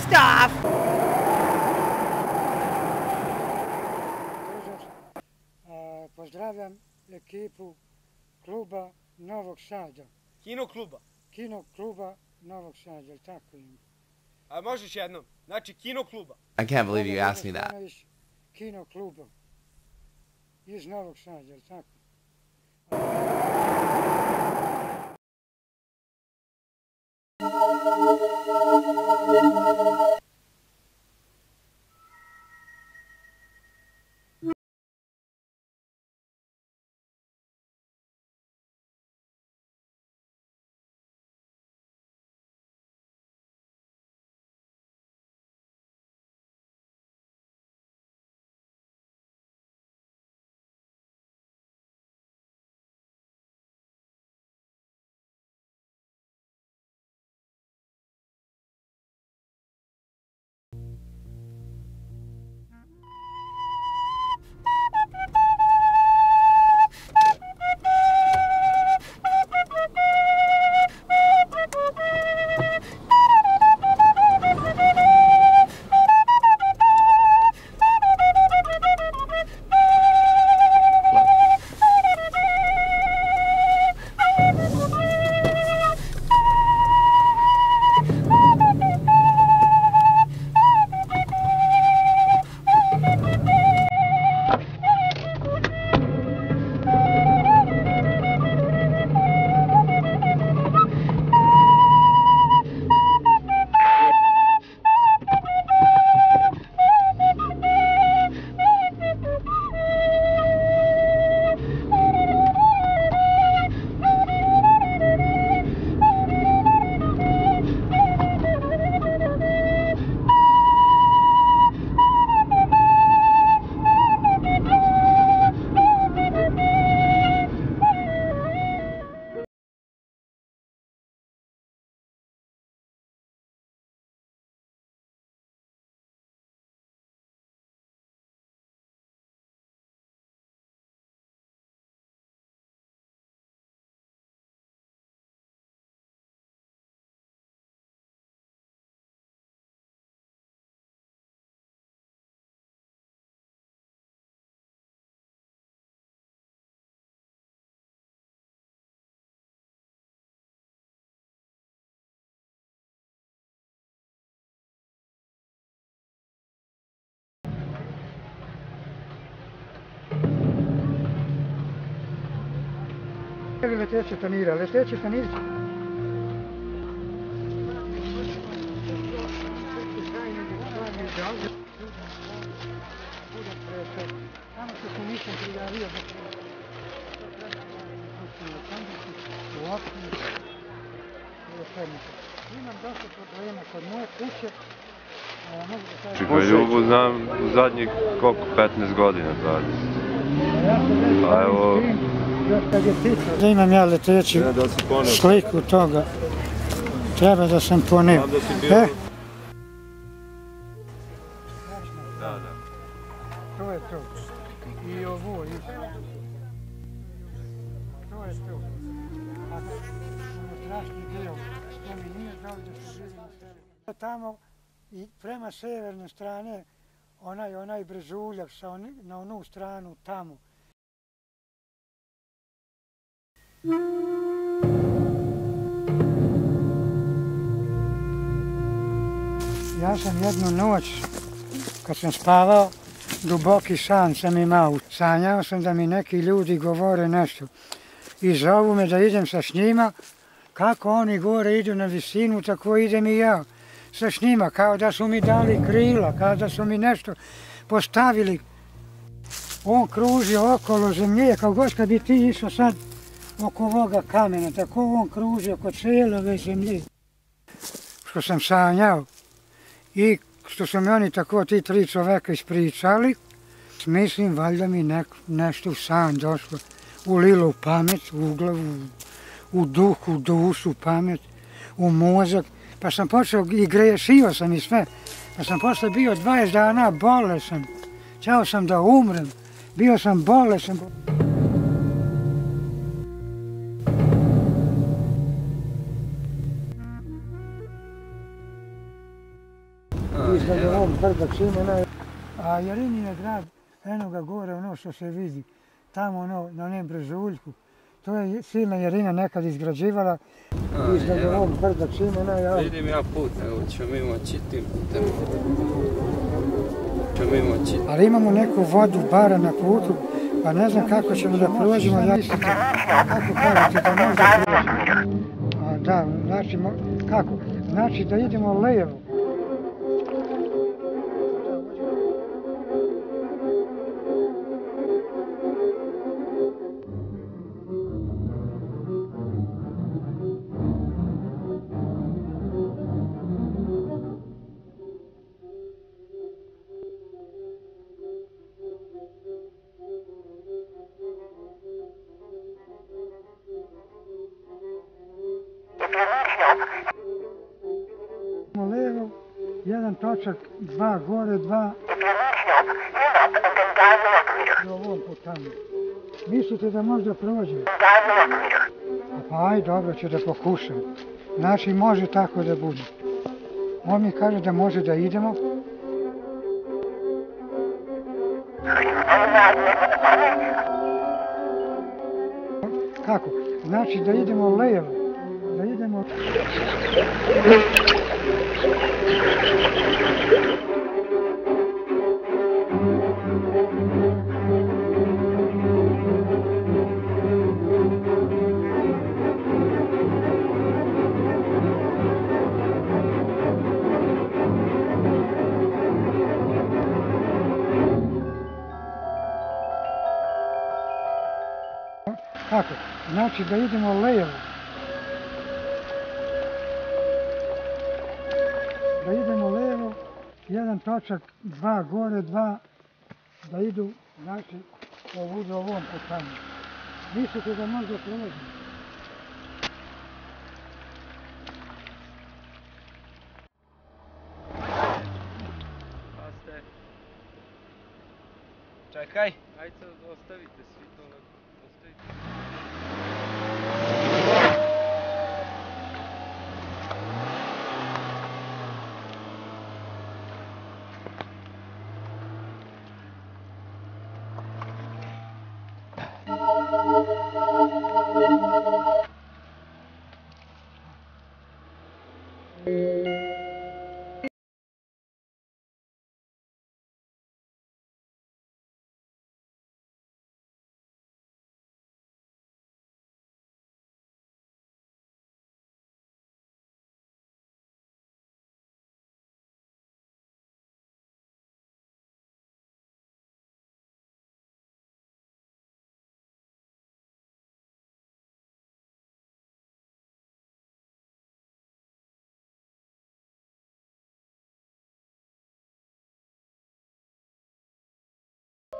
stuff! Pozdravljam ekipu kluba Novog Sada. Kino kluba. Kino kluba Novog Sada, tako im. A možeš jednom? Znači kino kluba. I can't believe you asked me that. Kino kluba. Iz Novog Sada, tako? Ili leteće tanira, leteće tanirci. Tamo što se nisam prijavio za u opštini. Imam dosta problema kod moje kuće. Čekaj, ljubu znam zadnjih koliko, 15 godina, 20. Pa evo, Da imam ja leteći sliku toga. Treba da sam ponio. E? Da, da. To je to. I ovo isto. To je to. A unutrašnji dio, to mi nije dao da se živi na severu. Tamo i prema severnoj strane, onaj, onaj brezuljak sa on, na onu stranu tamo, Ja sam jednu noć, kad sam spavao, duboki san sam imao. Sanjao sam da mi neki ljudi govore nešto. I zovu me da idem sa njima, kako oni gore idu na visinu, tako idem i ja sa njima, kao da su mi dali krila, kao da su mi nešto postavili. On kruži okolo zemlje, kao god kad bi ti išao sad oko ovoga kamena, tako on kruži oko cijele ove zemlje. Što sam sanjao. I što su mi oni tako ti tri čoveka ispričali, mislim, valjda mi nek, nešto u san došlo, ulilo u pamet, u glavu, u duh, u dušu, u pamet, u mozak, pa sam počeo i grešio sam i sve, pa sam posle bio 20 dana bolesan, ćao sam da umrem, bio sam bolesan. Brda Čimena. A Jarini je grad, eno ga gore, ono što se vidi, tamo ono, na onem brežuljku. To je silna Jarina nekad izgrađivala iza ovog brda Čimena. Ja, Vidim ja put, nego ćemo imaći tim putem. Ćemo imaći. ali imamo neku vodu bara na putu, pa ne znam kako ćemo da prođemo. Ja mislim, kako kažete da možda prođemo? A, da, znači, kako? Znači da idemo lejevo. Jedan točak, dva gore, dva... Do ovom po tamo. Mislite da možda prođe? Pa aj, dobro ću da pokušam. Znači, može tako da bude. On mi kaže da može da idemo. Kako? Znači da idemo levo. Da idemo... Kako? Znači da idemo jedan točak, dva gore, dva, da idu, znači, ovuda ovom tamo. Mislite da možda prolazimo? Paste, Čekaj. ajde ostavite svi to na... Ostavite.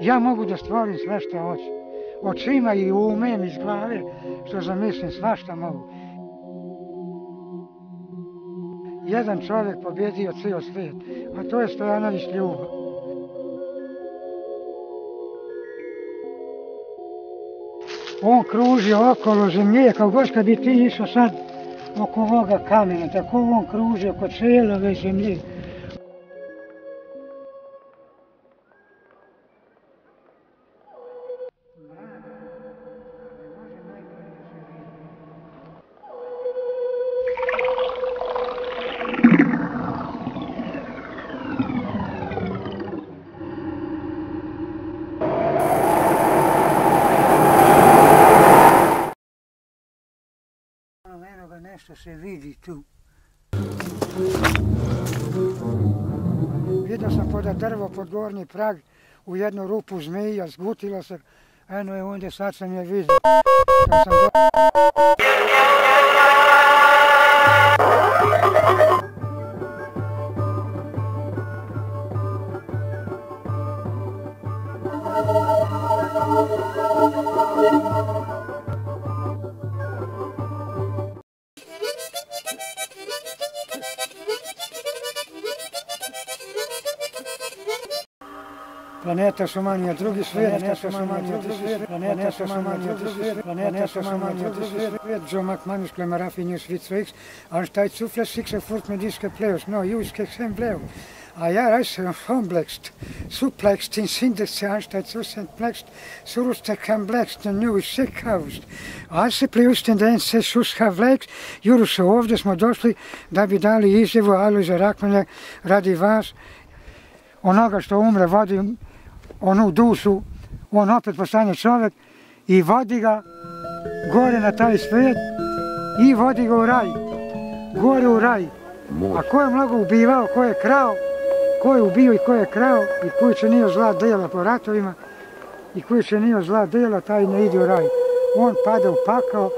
Ja mogu da stvorim sve što hoću. Očima i umem iz glave, što zamislim, svašta mogu. Jedan čovjek pobjedio cijel svijet, a to je Stojanović Ljubav. On kruži okolo zemlje, kao god kad bi ti išao sad oko ovoga kamena, tako on kruži oko cijele ove zemlje. Što se vidi tu. Vidio sam poda drvo pod gornji prag u jednu rupu zmija, zgutilo se. Eno je onda sad sam je vidio. Kad sam do... Planeta Šumanija, drugi svet, planeta Šumanija, ja, drugi svet, planeta Šumanija, ja, drugi svet, planeta Šumanija, ja, drugi svet, Jomak Manuskle Marafin je svit svojih, ali taj cufle sikse furt medijske plejus, no, juske sem plejus. A ja, reisen eh, komplext, suplext in sindexe anstatt susentplext, suruste komplext in nju sekaust. A se priustin den se suska vleks, juruše ovdje smo došli da bi dali izjavu Alojza Rakmana radi vas, onoga što umre vodim onu dušu, on opet postane čovjek i vodi ga gore na taj svijet i vodi ga u raj. Gore u raj. A ko je mnogo ubivao, ko je krao, ko je ubio i ko je krao i koji će nije zla dela po ratovima i koji će nije zla dela, taj ne ide u raj. On pada u pakao,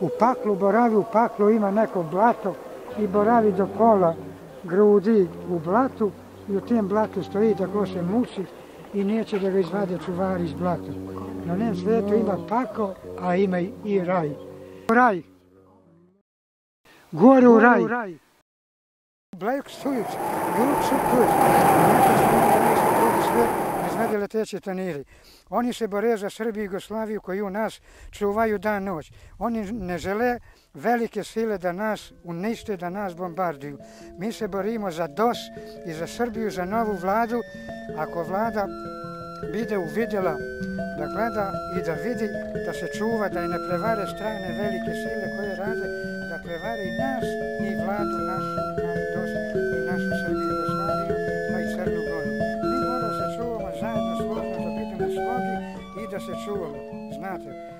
u paklu boravi, u paklu ima neko blato i boravi do pola grudi u blatu i u tem blatu stoji tako se muči i neće da ga izvade čuvari iz blata. Na njem svijetu ima pako, a ima i raj. Raj. Gore u raj. Blajk stojić, gluk su tuć. Neće se ne nisu drugi svijet, izvede leteće taniri. Oni se bore za Srbiju i Jugoslaviju koji u nas čuvaju dan noć. Oni ne žele velike sile da nas unište, da nas bombarduju. Mi se borimo za DOS i za Srbiju, za novu vladu. Ako vlada bide uvidjela da gleda i da vidi, da se čuva, da je ne prevare strane velike sile koje rade, da prevare i nas. soil is matter.